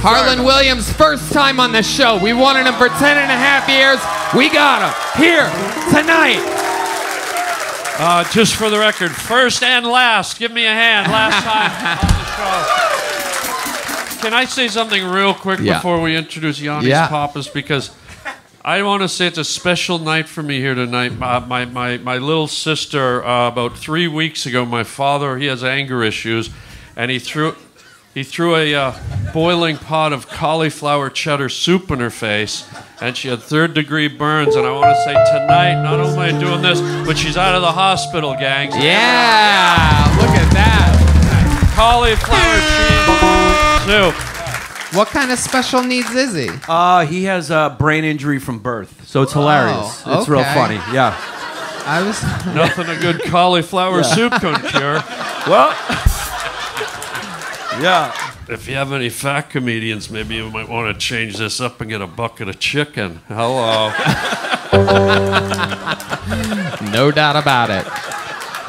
Harland Williams, first time on the show. We wanted him for 10 and a half years. We got him here tonight. Uh, just for the record, first and last. Give me a hand. Last time on the show. Can I say something real quick Yeah. before we introduce Yannis Yeah. Pappas? Because I want to say it's a special night for me here tonight. Uh, my, my, my little sister, uh, about three weeks ago, my father, he has anger issues, and he threw, he threw a uh, boiling pot of cauliflower cheddar soup in her face, and she had third degree burns. And I want to say tonight, not only am I doing this, but she's out of the hospital, gang. Yeah, look at that. Cauliflower cheese soup. What kind of special needs is he? Uh, he has a brain injury from birth, so it's hilarious. Oh, It's real funny. Yeah. I was. Nothing a good cauliflower soup can cure. Well. Yeah. If you have any fat comedians, maybe you might want to change this up and get a bucket of chicken. Hello. No doubt about it.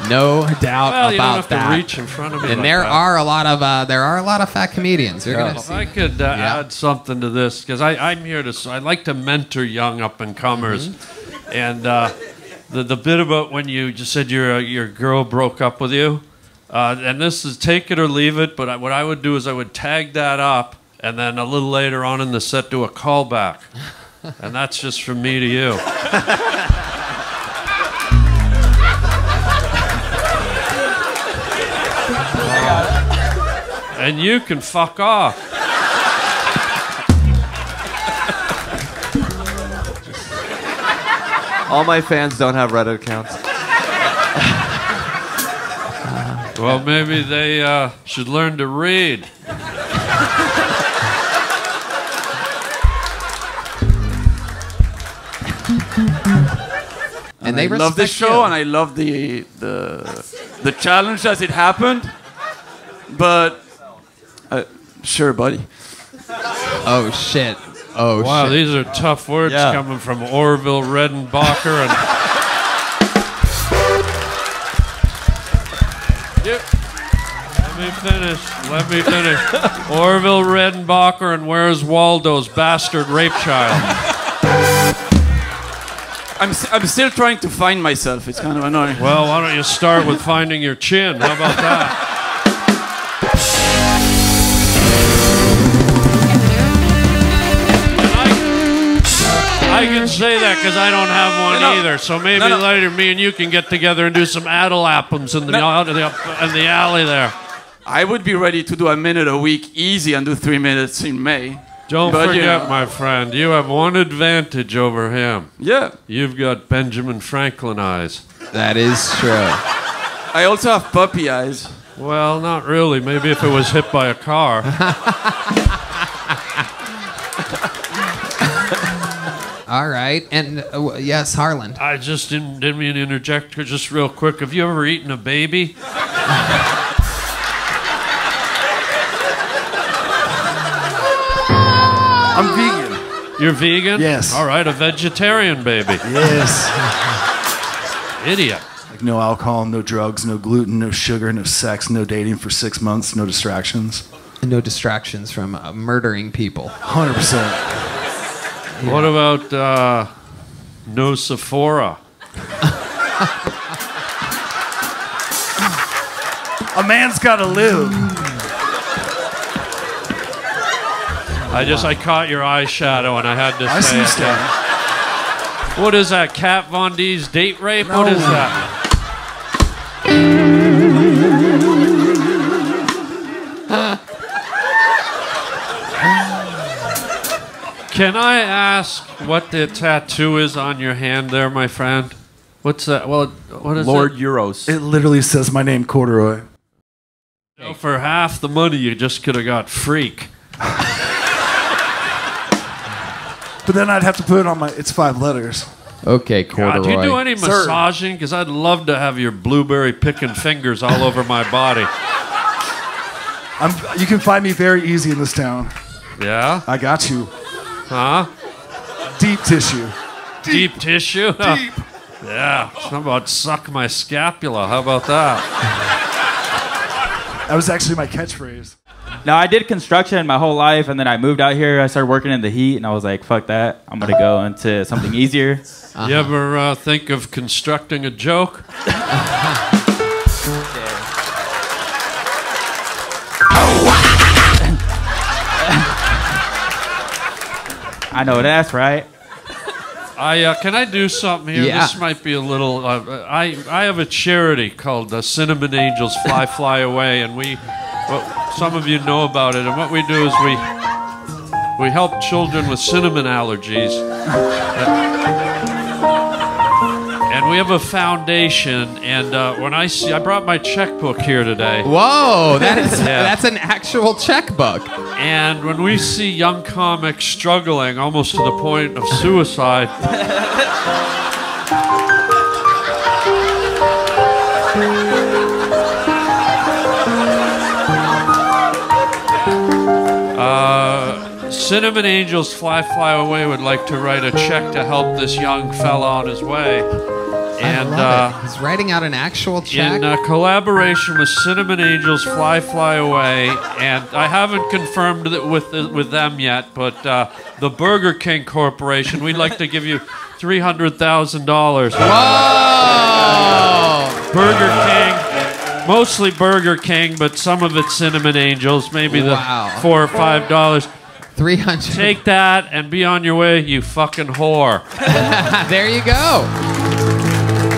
No doubt Well, about that. reach in front of me. and like there that. are a lot of uh, there are a lot of fat comedians. You're gonna see. I could uh, Yeah. add something to this, because I'm here to, I like to mentor young up and comers, Mm-hmm. and uh, the the bit about when you just said your uh, your girl broke up with you, uh, and this is take it or leave it. But I, what I would do is I would tag that up, and then a little later on in the set do a callback, and that's just from me to you. And you can fuck off. All my fans don't have Reddit accounts. Well, maybe they uh, should learn to read. and they I love the respect show you. and I love the the the challenge as it happened. But uh, sure, buddy. Oh shit. Oh Wow, shit. these are tough words Yeah. coming from Orville Redenbacher and. Finish. Let me finish. Orville Redenbacher and Where's Waldo's bastard rape child. I'm s- I'm still trying to find myself. It's kind of annoying. Well, why don't you start with finding your chin? How about that? I, I can say that because I don't have one No, no. either. So maybe No, later me and you can get together and do some addle appums in the, No. in the, in the alley there. I would be ready to do a minute a week easy and do three minutes in May. Don't But, you forget, know. my friend, you have one advantage over him. Yeah. You've got Benjamin Franklin eyes. That is true. I also have puppy eyes. Well, not really. Maybe if it was hit by a car. All right. And uh, yes, Harland. I just didn't, didn't mean to interject just real quick. Have you ever eaten a baby? I'm vegan. You're vegan? Yes. All right, a vegetarian baby. Yes. Idiot. Like no alcohol, no drugs, no gluten, no sugar, no sex, no dating for six months, no distractions. No distractions from uh, murdering people. 100%. What about uh, no Sephora? A man's got to live. I just I caught your eyeshadow and I had to I say see it. stuff. What is that? Kat Von D's date rape? What is that? Can I ask what the tattoo is on your hand there, my friend? What's that? Well, what is Lord it? Euros. It literally says my name, Corduroy. You know, for half the money, you just could have got freak. But then I'd have to put it on my. It's five letters. Okay, God, corduroy. do you do any Sir. massaging? Because I'd love to have your blueberry picking fingers all over my body. I'm. You can find me very easy in this town. Yeah? I got you. Huh? Deep tissue. Deep, tissue? Deep. Yeah. How about suck my scapula? How about that? That was actually my catchphrase. No, I did construction my whole life, and then I moved out here. I started working in the heat, and I was like, "Fuck that! I'm gonna go into something easier." You ever uh, think of constructing a joke? I know that's right. I uh, can I do something here? Yeah. This might be a little. Uh, I I have a charity called the Cinnamon Angels Fly Fly Away, and we, well, some of you know about it. And what we do is we we help children with cinnamon allergies, and we have a foundation. And uh, when I see, I brought my checkbook here today. Whoa, that is Yeah. that's an actual checkbook. And when we see young comics struggling almost to the point of suicide, Cinnamon Angels Fly Fly Away would like to write a check to help this young fella on his way. And uh. He's writing out an actual check. in uh, collaboration with Cinnamon Angels Fly Fly Away, and I haven't confirmed it with with them yet, but uh, the Burger King Corporation, we'd like to give you three hundred thousand dollars. Whoa! Burger King, mostly Burger King, but some of it Cinnamon Angels, maybe the Wow. four or five dollars. Three hundred. Take that and be on your way, you fucking whore. There you go.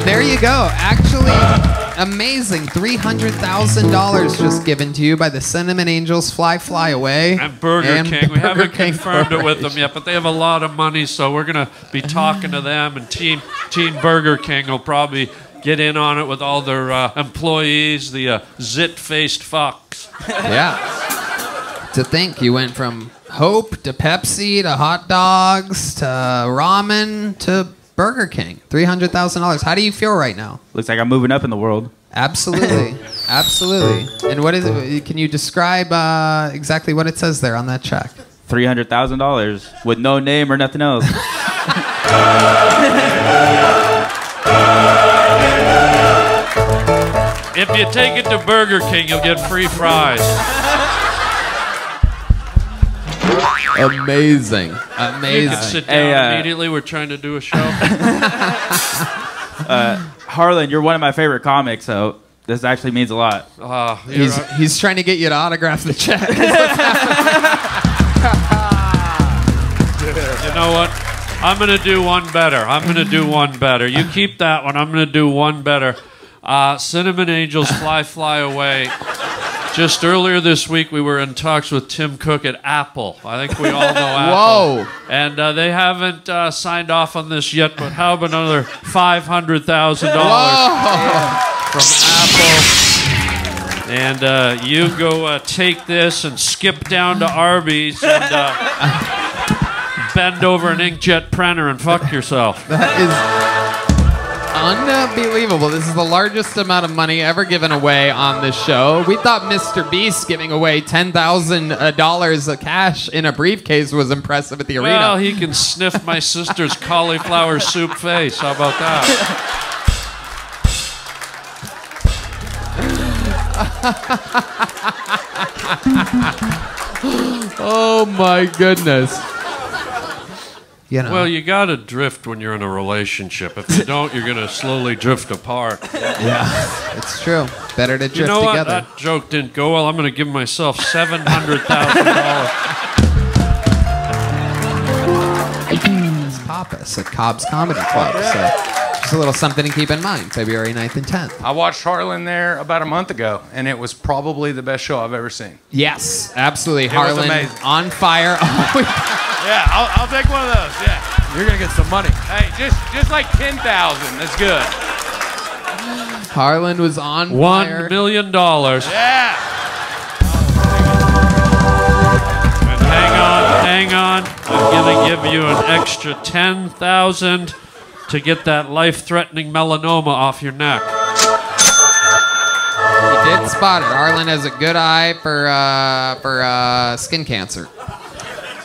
There you go. Actually, amazing. Three hundred thousand dollars just given to you by the Cinnamon Angels. Fly, fly away. And Burger And King. the We Burger haven't King confirmed it with them yet, but they have a lot of money, so we're gonna be talking to them. And Team Team Burger King will probably get in on it with all their uh, employees, the uh, zit-faced fucks. Yeah. To think you went from Hope to Pepsi to hot dogs to ramen to Burger King. Three hundred thousand dollars. How do you feel right now? Looks like I'm moving up in the world. Absolutely, absolutely. And what is it? Can you describe uh, exactly what it says there on that check? Three hundred thousand dollars with no name or nothing else. If you take it to Burger King, you'll get free fries. Amazing, You amazing. can sit down Hey, uh, immediately. We're trying to do a show. Harland, you're one of my favorite comics, so this actually means a lot. Uh, you're- He's he's trying to get you to autograph the check. you know what? I'm gonna do one better. I'm gonna do one better. You keep that one. I'm gonna do one better. Uh, Cinnamon Angels Fly Fly Away. Just earlier this week, we were in talks with Tim Cook at Apple. I think we all know Apple. Whoa. And uh, they haven't uh, signed off on this yet, but how about another $500,000 from Apple? And uh, you go uh, take this and skip down to Arby's and uh, bend over an inkjet printer and fuck yourself. That is unbelievable. This is the largest amount of money ever given away on this show. We thought Mr. Beast giving away ten thousand uh, dollars of cash in a briefcase was impressive at the arena. Well, he can sniff my sister's cauliflower soup face. How about that? oh my goodness. You know. Well, you gotta drift when you're in a relationship. If you don't, you're gonna slowly drift apart. Yeah, it's true. Better to drift You know what? together. That joke didn't go well. I'm gonna give myself seven hundred thousand dollars. It's Pappas at Cobb's Comedy Club. So just a little something to keep in mind. February 9th and 10th. I watched Harland there about a month ago, and it was probably the best show I've ever seen. Yes, absolutely. was Harland amazing. on fire. Oh, Yeah, I'll, I'll take one of those. Yeah, You're gonna get some money. hey, just just like ten thousand. That's good. Harland was on One fire. million dollars. Yeah. And hang on, hang on. I'm gonna give you an extra ten thousand to get that life-threatening melanoma off your neck. He did spot it. Harland has a good eye for uh, for uh, skin cancer.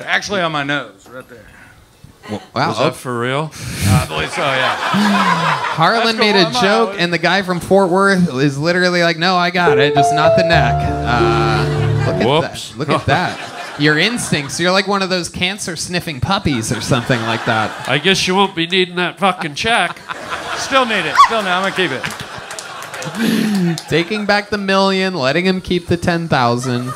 It's actually on my nose, right there. Wow. Is that for real? I believe so. Yeah. Harland Let's made a on joke, own. and the guy from Fort Worth is literally like, "No, I got it, just not the neck." Uh, Look Whoops. at that. Look at that. Your instincts. You're like one of those cancer sniffing puppies or something like that. I guess you won't be needing that fucking check. Still need it. Still need it. I'm gonna keep it. Taking back the million, letting him keep the 10,000.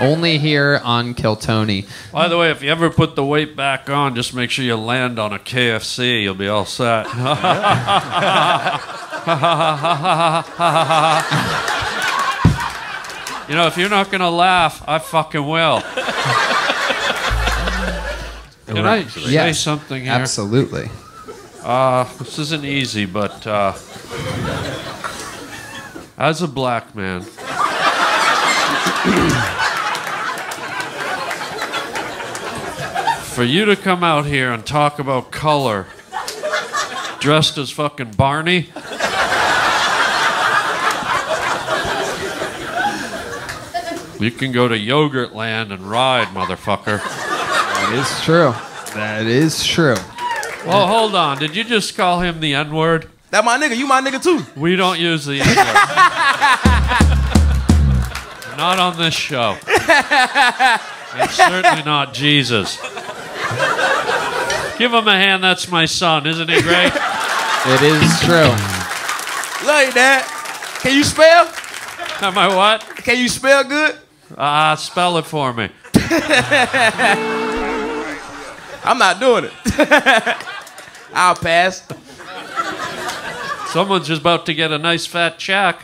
Only here on Kill Tony. By the way, if you ever put the weight back on, just make sure you land on a KFC. You'll be all set. you know, if you're not gonna laugh, I fucking will. Can I say Yes, something here? Absolutely. Uh, this isn't easy, but uh, as a black man, for you to come out here and talk about color dressed as fucking Barney. You can go to Yogurt Land and ride, motherfucker. That is true. That is true. Well, hold on. Did you just call him the N word? That my nigga. You my nigga too. We don't use the N word. not on this show. And certainly not Jesus. Give him a hand. That's my son. Isn't he great? It is true. Love you, Dad. Can you spell? Am I what? Can you spell good? Ah, spell it for me. I'm not doing it. I'll pass. Someone's just about to get a nice fat check.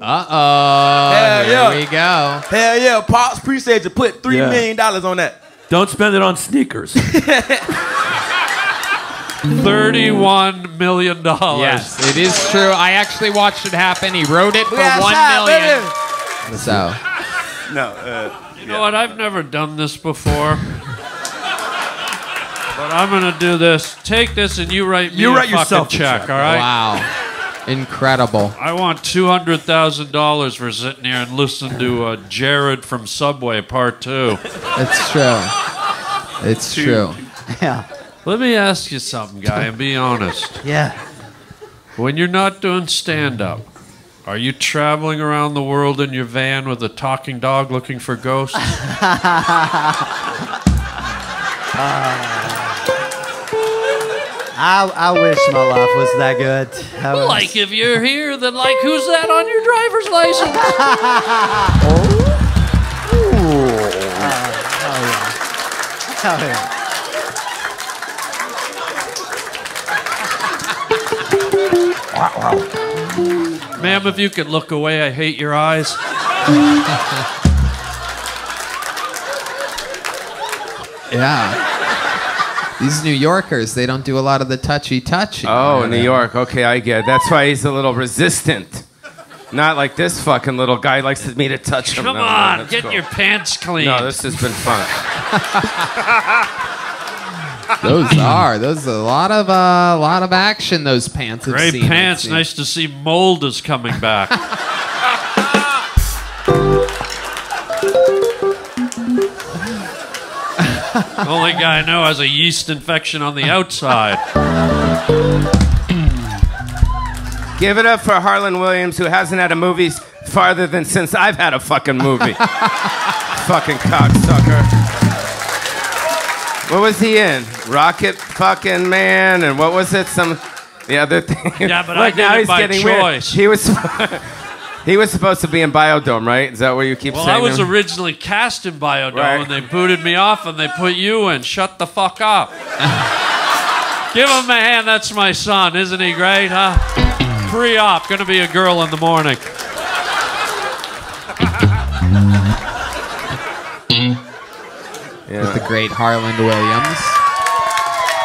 Uh oh. Hell Here yeah. we go. Hell yeah, Pops. Appreciate you. Put three Yeah. million dollars on that. Don't spend it on sneakers. Thirty-one million dollars. Yes, it is true. I actually watched it happen. He wrote it for We one outside, million. baby. So No. Uh, You know what? I've never done this before. But I'm gonna do this. Take this and you write me You a fucking yourself a check, check. all right? wow, incredible. I want two hundred thousand dollars for sitting here and listening to uh, Jared from Subway Part Two. It's true. It's true. Yeah. Let me ask you something, guy, and be honest. Yeah. When you're not doing stand-up, are you traveling around the world in your van with a talking dog looking for ghosts? I, I wish my life was that good. I was- like if you're here, then like who's that on your driver's license? Oh, oh yeah. Ma'am, if you could look away, I hate your eyes. Yeah. These New Yorkers, they don't do a lot of the touchy touchy. Oh, New York. Okay, I get. it. That's why he's a little resistant. Not like this fucking little guy likes me to touch him. Come No, no, on, that's get cool. your pants clean. No, this has been fun. Those are. Those are a lot of uh, a lot of action. Those pants. have Great seen, pants. Nice to see mold is coming back. Only guy I know has a yeast infection on the outside. Give it up for Harland Williams, who hasn't had a movie farther than since I've had a fucking movie. fucking cocksucker. What was he in? Rocket fucking Man, and what was it? Some the other thing. Yeah, but I did now it by choice. He was he was supposed to be in Biodome, right? Is that what you keep Well, saying? Well, I was him? originally cast in Biodome, Right. and they booted me off, and they put you in. Shut the fuck up. Give him a hand. That's my son. Isn't he great, huh? Pre-op. Gonna be a girl in the morning. with the great Harland Williams.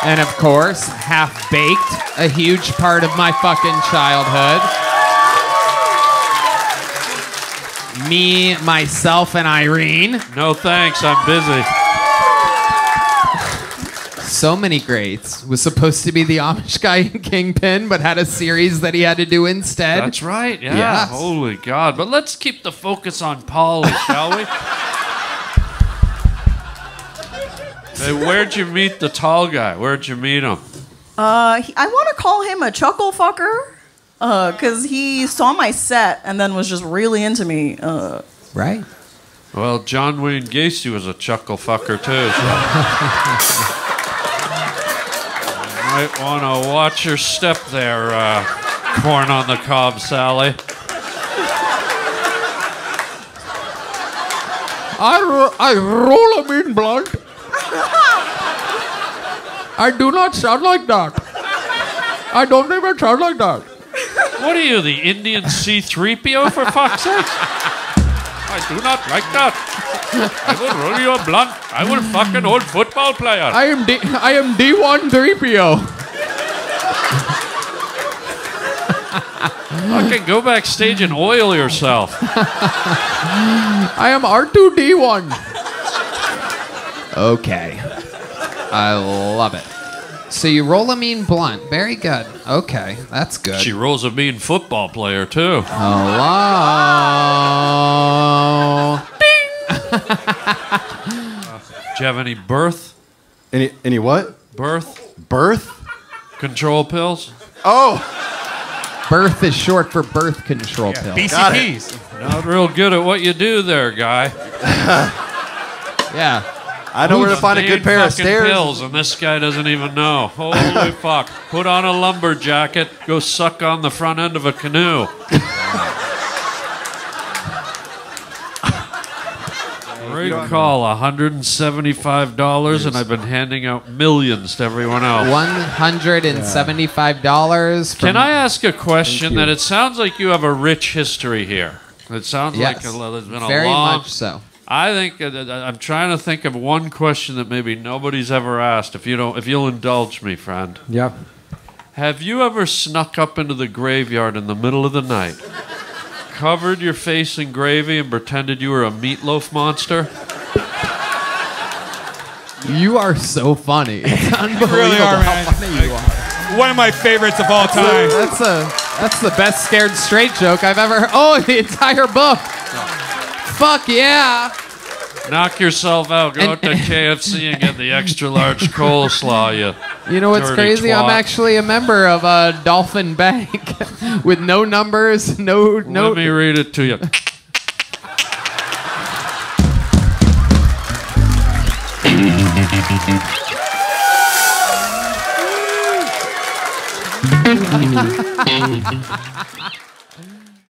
And of course, Half Baked, a huge part of my fucking childhood. Me, myself, and Irene. No thanks. I'm busy. So many greats. Was supposed to be the Amish guy in Kingpin, but had a series that he had to do instead. That's right. Yeah. Yes. Holy God. But let's keep the focus on Paulie, shall we? Hey, where'd you meet the tall guy? Where'd you meet him? Uh, he- I want to call him a chuckle fucker. Because he saw my set and then was just really into me. Uh, Right. Well, John Wayne Gacy was a chuckle fucker too. So. you might want to watch your step there, uh, corn on the cob, Sally. I, ro- I roll a mean blunt. I do not sound like that. I don't even sound like that. What are you, the Indian C3PO for fuck's sake? I do not like that. I will roll you a blunt. I will fuck an old football player. I am D- I am D1 3PO. Fucking go backstage and oil yourself. I am R2D1. Okay. I love it. So you roll a mean blunt. Very good. Okay, that's good. She rolls a mean football player too. Hello. Do you have any birth? Any any what? Birth? Birth? Control pills? Oh, Birth is short for birth control pill. BCPs. Not real good at what you do there, guy. Yeah. I don't know where to find a good pair of fucking stairs. pills, and this guy doesn't even know. Holy fuck! Put on a lumber jacket. Go suck on the front end of a canoe. Great call, $175, and I've been handing out millions to everyone else. One hundred and seventy-five dollars. Can I ask a question? That it sounds like you have a rich history here. It sounds Yes. like a, there's been a Very long. much so. I think uh, I'm trying to think of one question that maybe nobody's ever asked. If you don't, if you'll indulge me, friend. Yep. Have you ever snuck up into the graveyard in the middle of the night, covered your face in gravy, and pretended you were a meatloaf monster? You are so funny. It's unbelievable really are, how man. funny you are. One of my favorites of all time. That's a that's the best scared straight joke I've ever heard. Oh, the entire book. Fuck yeah. Knock yourself out. Go And- out to KFC and get the extra large coleslaw. You. You know what's crazy? I'm actually a member of a Dolphin Bank with no numbers, no no. Let me read it to you.